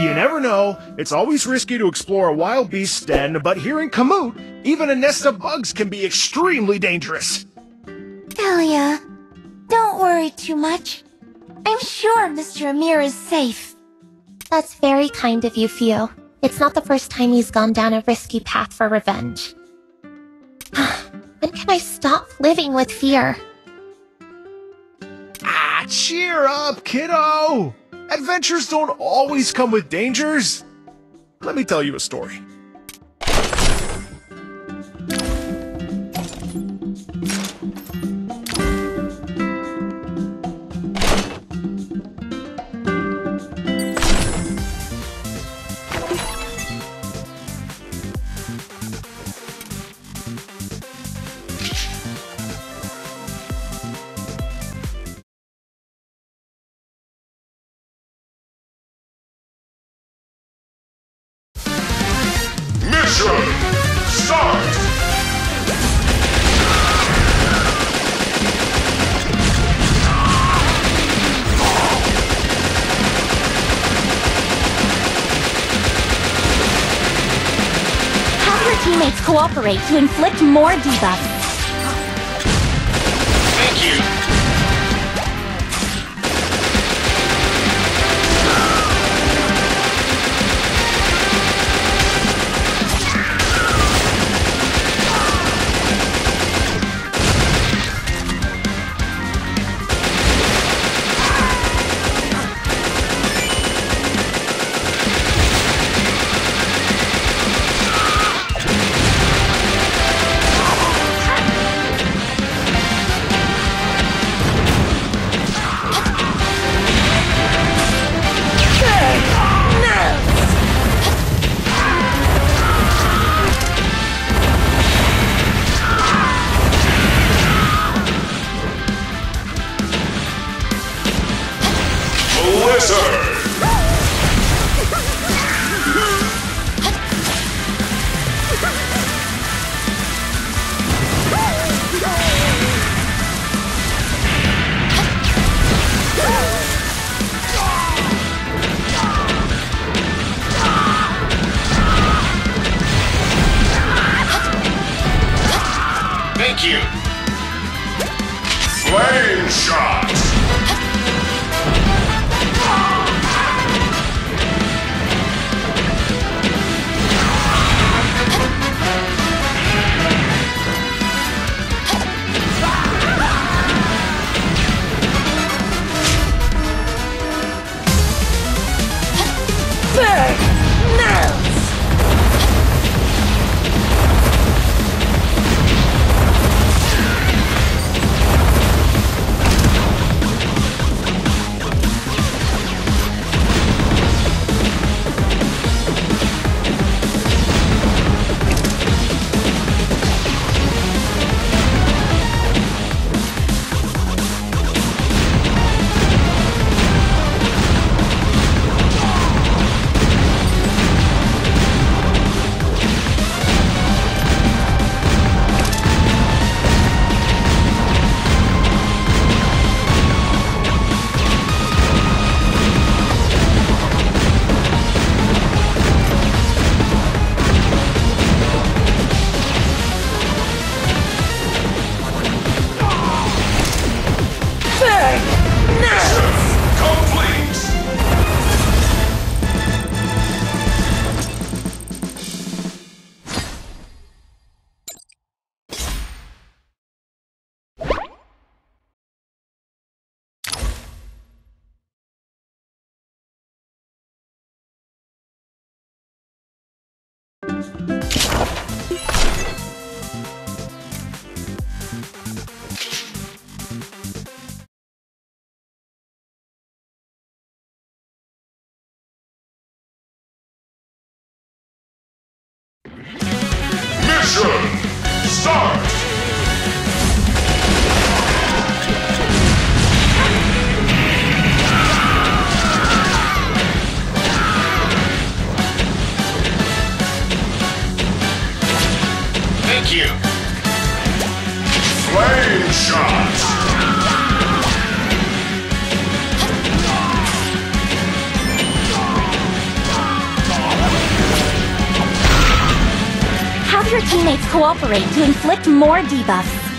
You never know. It's always risky to explore a wild beast's den, but here in Kamut, even a nest of bugs can be extremely dangerous. Elia, don't worry too much. I'm sure Mr. Amir is safe. That's very kind of you, Theo. It's not the first time he's gone down a risky path for revenge. when can I stop living with fear? Cheer up, kiddo! Adventures don't always come with dangers. Let me tell you a story. Mission start! Have your teammates cooperate to inflict more debuffs. Thank you. Thank you. Flame shot! Complete! Start! Thank you. Flame shot! Teammates cooperate to inflict more debuffs.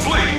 Complete.